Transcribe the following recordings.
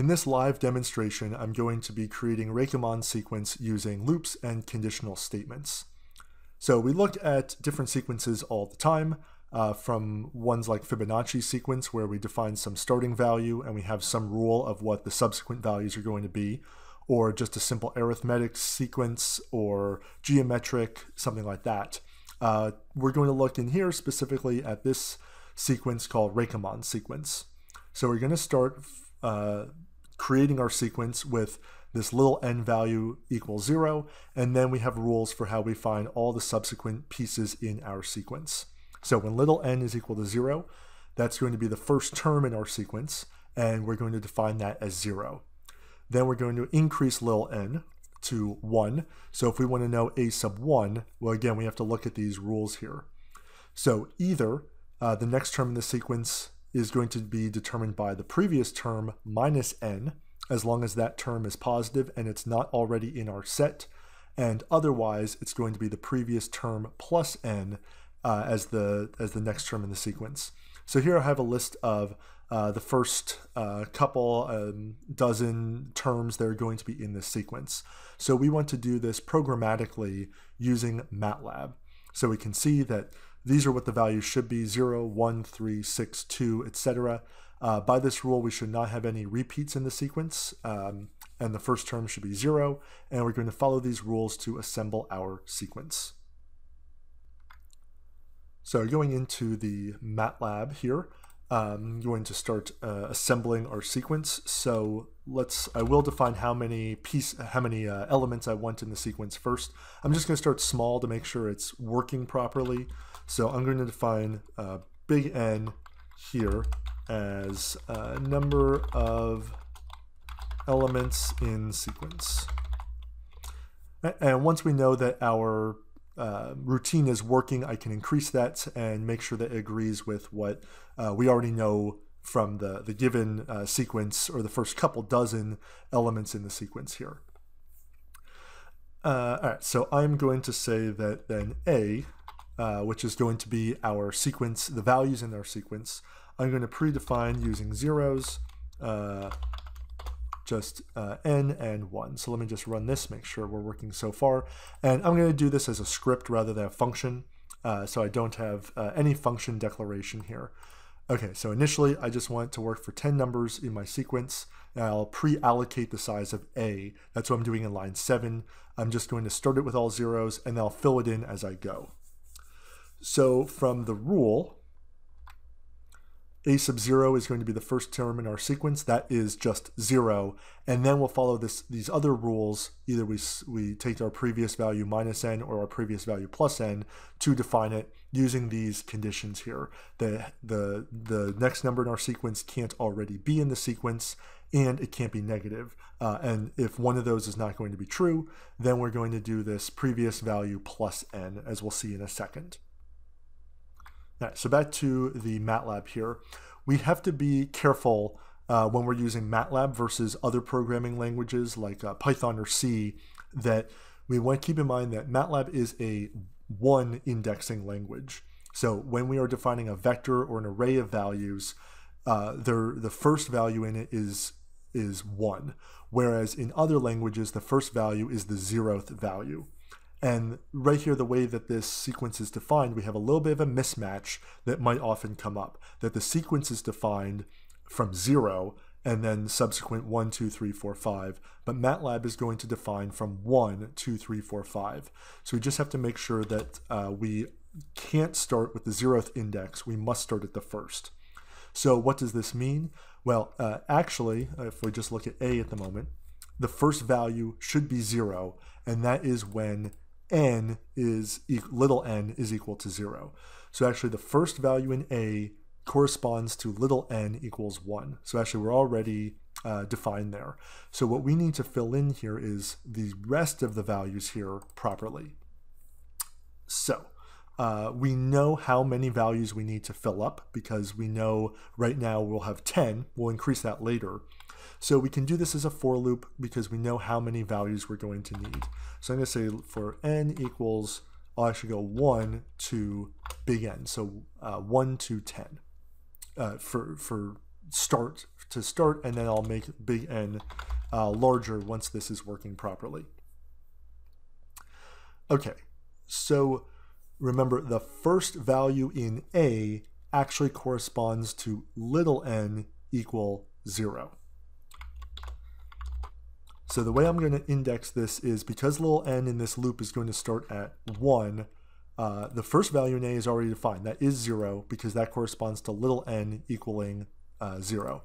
In this live demonstration, I'm going to be creating Recamán sequence using loops and conditional statements. So we look at different sequences all the time, uh, from ones like Fibonacci sequence where we define some starting value and we have some rule of what the subsequent values are going to be, or just a simple arithmetic sequence or geometric, something like that. Uh, we're going to look in here specifically at this sequence called Recamán sequence. So we're going to start uh, creating our sequence with this little n value equals zero, and then we have rules for how we find all the subsequent pieces in our sequence. So when little n is equal to zero, that's going to be the first term in our sequence, and we're going to define that as zero. Then we're going to increase little n to 1. So if we want to know a sub 1, well again, we have to look at these rules here. So either uh, the next term in the sequence is going to be determined by the previous term minus n, as long as that term is positive and it's not already in our set, and otherwise it's going to be the previous term plus n uh, as the as the next term in the sequence. So here I have a list of uh, the first uh, couple um, dozen terms that are going to be in this sequence. So we want to do this programmatically using MATLAB. So we can see that these are what the values should be 0, 1, 3, 6, 2, etc. Uh, by this rule, we should not have any repeats in the sequence, um, and the first term should be 0, and we're going to follow these rules to assemble our sequence. So going into the MATLAB here, um, I'm going to start uh, assembling our sequence. So let's, I will define how many piece, how many uh, elements I want in the sequence first. I'm just going to start small to make sure it's working properly. So I'm going to define uh, big N here as a number of elements in sequence. And once we know that our uh, routine is working, I can increase that and make sure that it agrees with what uh, we already know from the, the given uh, sequence or the first couple dozen elements in the sequence here. Uh, all right, so I'm going to say that then A uh, which is going to be our sequence, the values in our sequence. I'm going to predefine using zeros, uh, just uh, n and 1. So let me just run this, make sure we're working so far. And I'm going to do this as a script rather than a function, uh, so I don't have uh, any function declaration here. Okay, so initially I just want to work for 10 numbers in my sequence. I'll pre-allocate the size of A. That's what I'm doing in line 7. I'm just going to start it with all zeros and I'll fill it in as I go. So from the rule, a sub 0 is going to be the first term in our sequence. That is just 0. And then we'll follow this these other rules. Either we, we take our previous value minus n or our previous value plus n to define it using these conditions here. The, the, the next number in our sequence can't already be in the sequence and it can't be negative. Uh, and if one of those is not going to be true, then we're going to do this previous value plus n as we'll see in a second. Right, so back to the MATLAB here. We have to be careful uh, when we're using MATLAB versus other programming languages like uh, Python or C that we want to keep in mind that MATLAB is a one indexing language. So when we are defining a vector or an array of values, uh, the first value in it is is one, whereas in other languages the first value is the zeroth value. And right here, the way that this sequence is defined, we have a little bit of a mismatch that might often come up, that the sequence is defined from zero and then subsequent one, two, three, four, five. But MATLAB is going to define from one, two, three, four, five. So we just have to make sure that uh, we can't start with the zeroth index. We must start at the first. So what does this mean? Well, uh, actually, if we just look at A at the moment, the first value should be zero, and that is when n is little n is equal to zero. So actually the first value in A corresponds to little n equals one. So actually we're already uh, defined there. So what we need to fill in here is the rest of the values here properly. So uh, we know how many values we need to fill up because we know right now we'll have 10. We'll increase that later. So we can do this as a for loop because we know how many values we're going to need. So I'm going to say for n equals, I'll actually go 1 to big N, so uh, 1 to 10 uh, for, for start to start, and then I'll make big N uh, larger once this is working properly. Okay, so remember the first value in A actually corresponds to little n equal 0. So the way I'm going to index this is because little n in this loop is going to start at 1, uh, the first value in A is already defined. That is 0 because that corresponds to little n equaling uh, 0.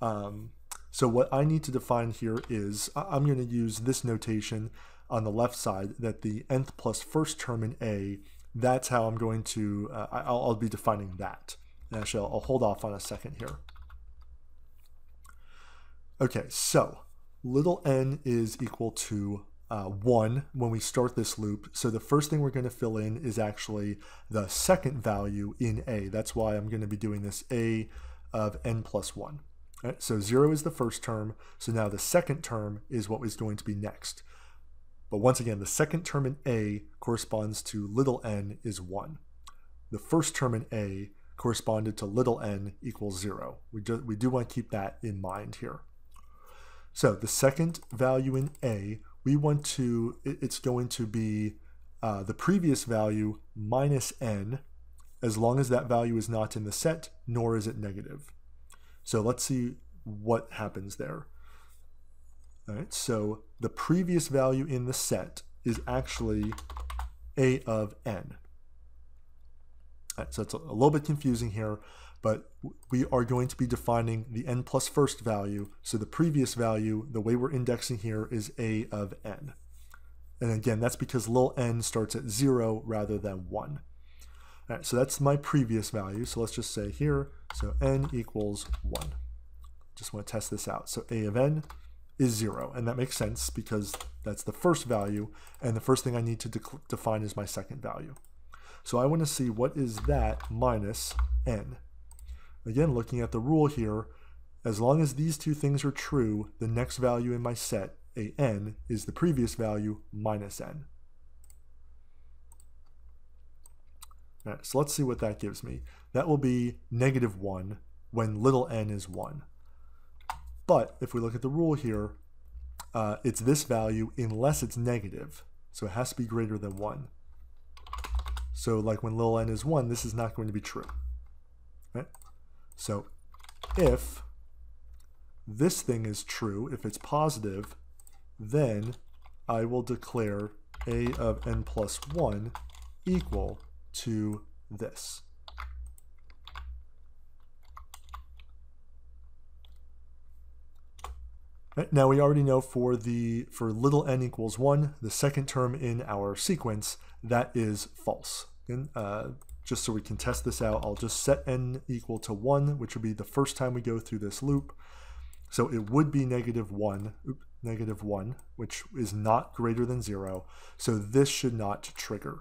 Um, so what I need to define here is I'm going to use this notation on the left side that the nth plus first term in A, that's how I'm going to, uh, I'll, I'll, be defining that. Actually, I'll, I'll hold off on a second here. Okay, so little n is equal to uh, 1 when we start this loop. So the first thing we're going to fill in is actually the second value in a. That's why I'm going to be doing this a of n plus 1. Right, so 0 is the first term, so now the second term is what is going to be next. But once again, the second term in A corresponds to little n is 1. The first term in A corresponded to little n equals 0. We, do, we do want to keep that in mind here. So the second value in A, we want to, it's going to be uh, the previous value minus n, as long as that value is not in the set, nor is it negative. So let's see what happens there. All right, so the previous value in the set is actually a of n. Right, so it's a little bit confusing here, but we are going to be defining the n plus first value. So the previous value, the way we're indexing here is a of n. And again, that's because little n starts at 0 rather than 1. All right, so that's my previous value. So let's just say here, so n equals 1. Just want to test this out. So a of n is 0, and that makes sense because that's the first value, and the first thing I need to de define is my second value. So I want to see what is that minus n. Again, looking at the rule here, as long as these two things are true, the next value in my set, a n, is the previous value minus n. All right, so let's see what that gives me. That will be negative 1 when little n is 1. But if we look at the rule here, uh, it's this value unless it's negative. So it has to be greater than 1. So like when little n is 1, this is not going to be true. Right? So if this thing is true, if it's positive, then I will declare a of n plus 1 equal to this. Now we already know for the for little n equals 1, the second term in our sequence, that is false. And, uh, just so we can test this out, I'll just set n equal to 1, which would be the first time we go through this loop. So it would be negative 1, negative 1, which is not greater than 0. So this should not trigger.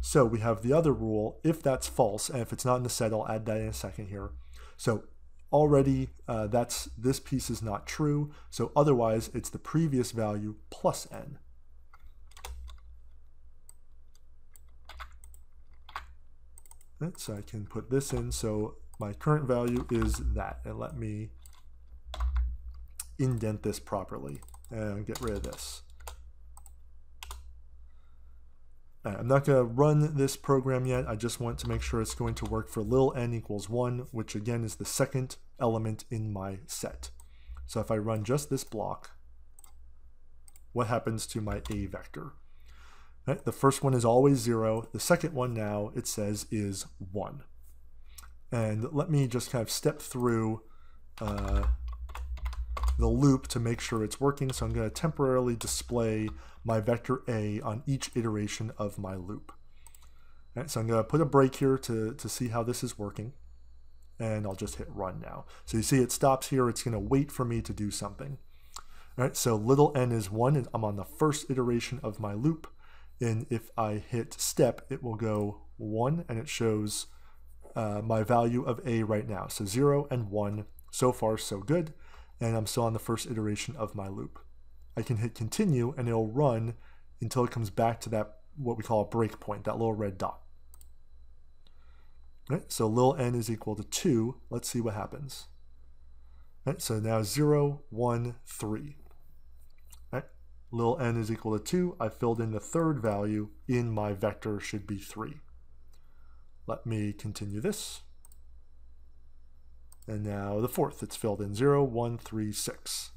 So we have the other rule, if that's false, and if it's not in the set, I'll add that in a second here. So already uh, that's this piece is not true, so otherwise it's the previous value plus n. Right, so I can put this in, so my current value is that, and let me indent this properly and get rid of this. I'm not going to run this program yet. I just want to make sure it's going to work for little n equals 1, which again is the second element in my set. So if I run just this block, what happens to my a vector? Right, the first one is always 0. The second one now, it says, is 1. And let me just kind of step through uh, the loop to make sure it's working. So I'm going to temporarily display my vector A on each iteration of my loop. Right, so I'm going to put a break here to, to see how this is working. And I'll just hit run now. So you see it stops here. It's going to wait for me to do something. All right, so little n is 1, and I'm on the first iteration of my loop. And if I hit step, it will go 1, and it shows uh, my value of a right now. So 0 and 1, so far so good and I'm still on the first iteration of my loop. I can hit continue and it'll run until it comes back to that what we call a breakpoint, that little red dot. Right, so little n is equal to 2. Let's see what happens. Right, so now 0, 1, 3. Little n is equal to 2. I filled in the third value in my vector should be 3. Let me continue this. And now the fourth, it's filled in 0, 1, 3, 6.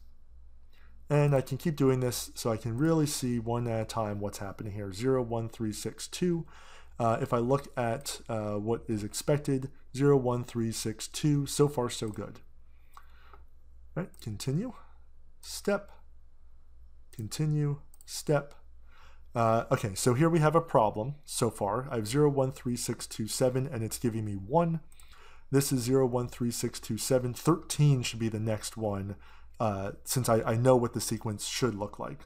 And I can keep doing this so I can really see one at a time what's happening here. 0, 1, 3, 6, 2. Uh, if I look at uh, what is expected, 0, 1, 3, 6, 2, so far so good. Right, continue, step, continue, step. Uh, okay, so here we have a problem so far. I have 0, 1, 3, 6, 2, 7, and it's giving me 1. This is 0, 1, 3, 6, 2, 7. 13 should be the next one, uh, since I, I know what the sequence should look like.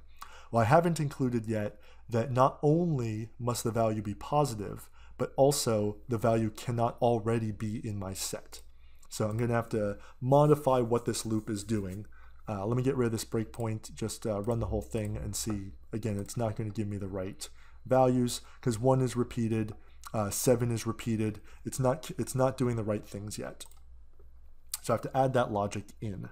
Well, I haven't included yet that not only must the value be positive, but also the value cannot already be in my set. So I'm going to have to modify what this loop is doing. Uh, let me get rid of this breakpoint, just uh, run the whole thing and see. Again, it's not going to give me the right values because 1 is repeated, uh, 7 is repeated. It's not, it's not doing the right things yet. So I have to add that logic in.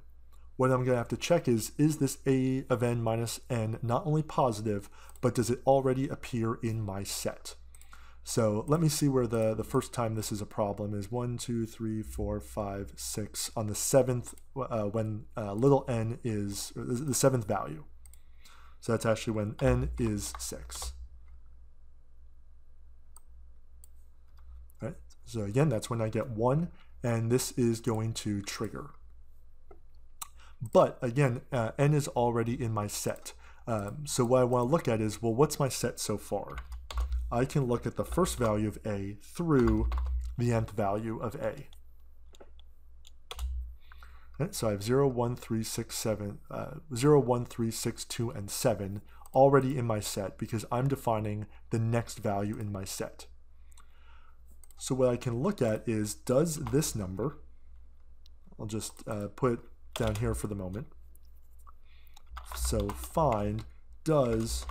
What I'm going to have to check is, is this a of n minus n not only positive, but does it already appear in my set? So let me see where the, the first time this is a problem is 1, 2, 3, 4, 5, 6. On the seventh, uh, when uh, little n is the seventh value. So that's actually when n is 6. Right. So again, that's when I get 1, and this is going to trigger. But again, uh, n is already in my set. Um, so what I want to look at is, well, what's my set so far? I can look at the first value of a through the nth value of a. Okay, so I have 0, 1, 3, 6, 7, uh, 0, 1, 3, 6, 2, and 7 already in my set because I'm defining the next value in my set. So what I can look at is, does this number, I'll just uh, put down here for the moment. So find does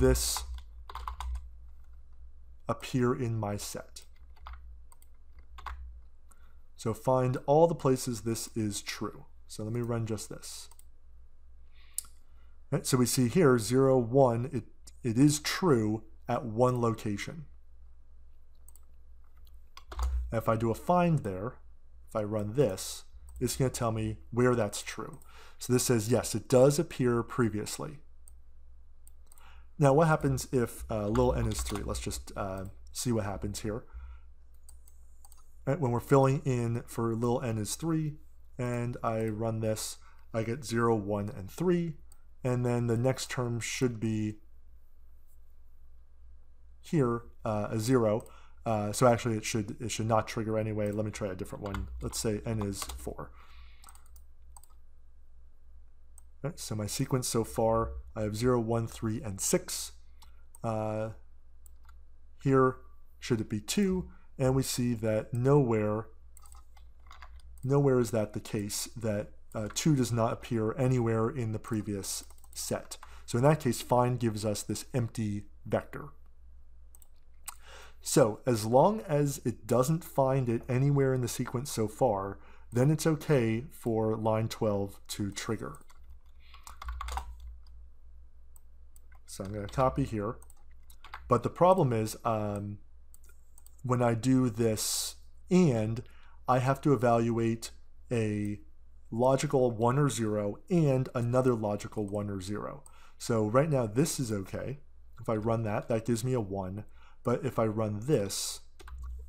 this appear in my set. So find all the places this is true. So let me run just this. Right, so we see here 0, 1, it, it is true at one location. if I do a find there, if I run this, it's going to tell me where that's true. So this says, yes, it does appear previously. Now, what happens if uh, little n is 3? Let's just uh, see what happens here. When we're filling in for little n is 3, and I run this, I get 0, 1, and 3. And then the next term should be here, uh, a 0. Uh, so actually it should it should not trigger anyway. Let me try a different one. Let's say n is 4. Right, so my sequence so far, I have 0, 1, 3, and 6. Uh, here, should it be 2? And we see that nowhere, nowhere is that the case, that uh, 2 does not appear anywhere in the previous set. So in that case, find gives us this empty vector. So as long as it doesn't find it anywhere in the sequence so far, then it's okay for line 12 to trigger. So I'm going to copy here. But the problem is um, when I do this and, I have to evaluate a logical 1 or 0 and another logical 1 or 0. So right now this is okay. If I run that, that gives me a 1. But if I run this,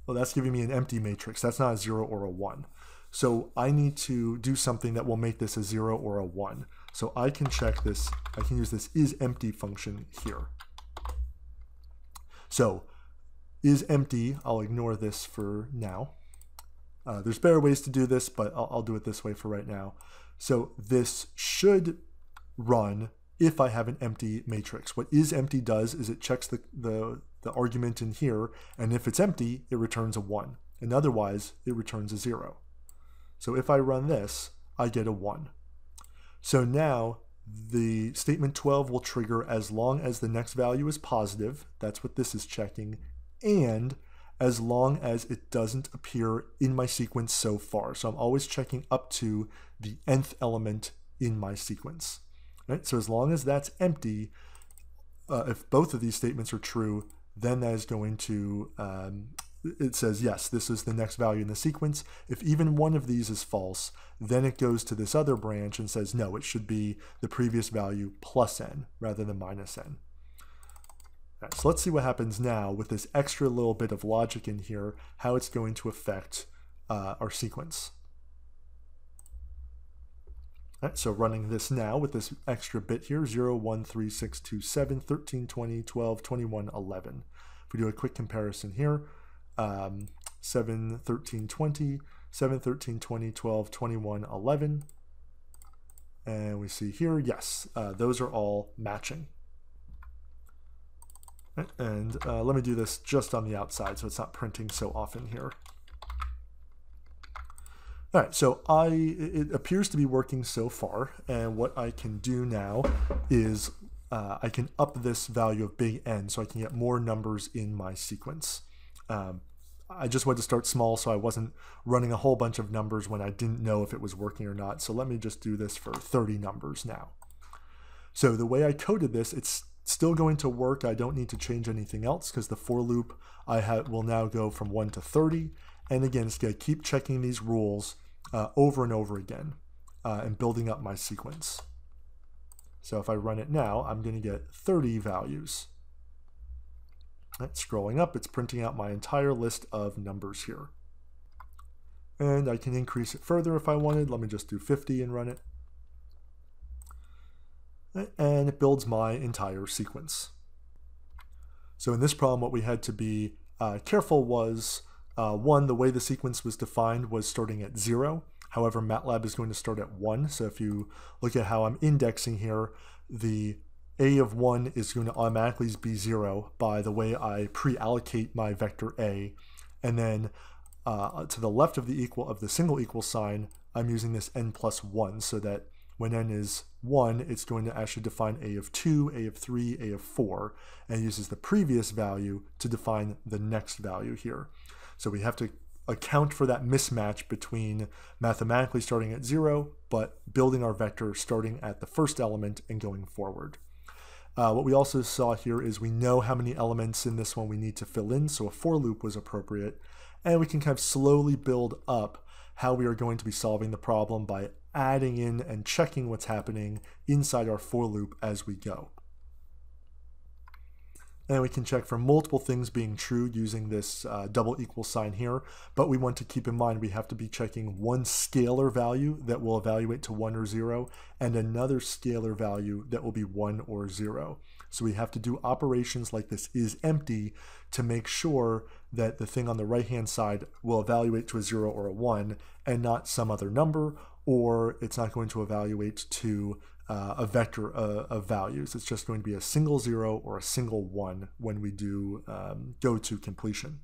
well, that's giving me an empty matrix. That's not a 0 or a 1. So I need to do something that will make this a 0 or a 1. So I can check this, I can use this is empty function here. So is empty, I'll ignore this for now. Uh, there's better ways to do this, but I'll, I'll do it this way for right now. So this should run if I have an empty matrix. What is empty does is it checks the, the, the argument in here, and if it's empty, it returns a 1. And otherwise, it returns a 0. So if I run this, I get a 1. So now the statement 12 will trigger as long as the next value is positive. That's what this is checking. And as long as it doesn't appear in my sequence so far. So I'm always checking up to the nth element in my sequence. Right? So as long as that's empty, uh, if both of these statements are true, then that is going to, um, it says, yes, this is the next value in the sequence. If even one of these is false, then it goes to this other branch and says, no, it should be the previous value plus n rather than minus n. Right, so let's see what happens now with this extra little bit of logic in here, how it's going to affect uh, our sequence. Right, so running this now with this extra bit here, 0, 1, 3, 6, 2, 7, 13, 20, 12, 21, 11. If we do a quick comparison here, um, 7, 13, 20, 7, 13, 20, 12, 21, 11. And we see here, yes, uh, those are all matching. And uh, let me do this just on the outside so it's not printing so often here. All right, so I it appears to be working so far, and what I can do now is uh, I can up this value of big N so I can get more numbers in my sequence. Um, I just wanted to start small so I wasn't running a whole bunch of numbers when I didn't know if it was working or not. So let me just do this for 30 numbers now. So the way I coded this, it's still going to work. I don't need to change anything else because the for loop I have will now go from 1 to 30. And again, it's going to keep checking these rules uh, over and over again uh, and building up my sequence. So if I run it now, I'm going to get 30 values. Scrolling up, it's printing out my entire list of numbers here. And I can increase it further if I wanted. Let me just do 50 and run it and it builds my entire sequence. So in this problem, what we had to be uh, careful was, uh, one, the way the sequence was defined was starting at zero. However, MATLAB is going to start at one. So if you look at how I'm indexing here, the a of 1 is going to automatically be 0 by the way I pre-allocate my vector a. And then uh, to the left of the equal of the single equal sign, I'm using this n plus 1 so that when n is 1, it's going to actually define a of 2, a of 3, a of 4, and uses the previous value to define the next value here. So we have to account for that mismatch between mathematically starting at 0, but building our vector starting at the first element and going forward. Uh, what we also saw here is we know how many elements in this one we need to fill in, so a for loop was appropriate. And we can kind of slowly build up how we are going to be solving the problem by adding in and checking what's happening inside our for loop as we go. And we can check for multiple things being true using this uh, double equal sign here, but we want to keep in mind we have to be checking one scalar value that will evaluate to 1 or 0 and another scalar value that will be 1 or 0. So we have to do operations like this is empty to make sure that the thing on the right hand side will evaluate to a 0 or a 1 and not some other number or it's not going to evaluate to uh, a vector uh, of values. It's just going to be a single zero or a single one when we do um, go to completion.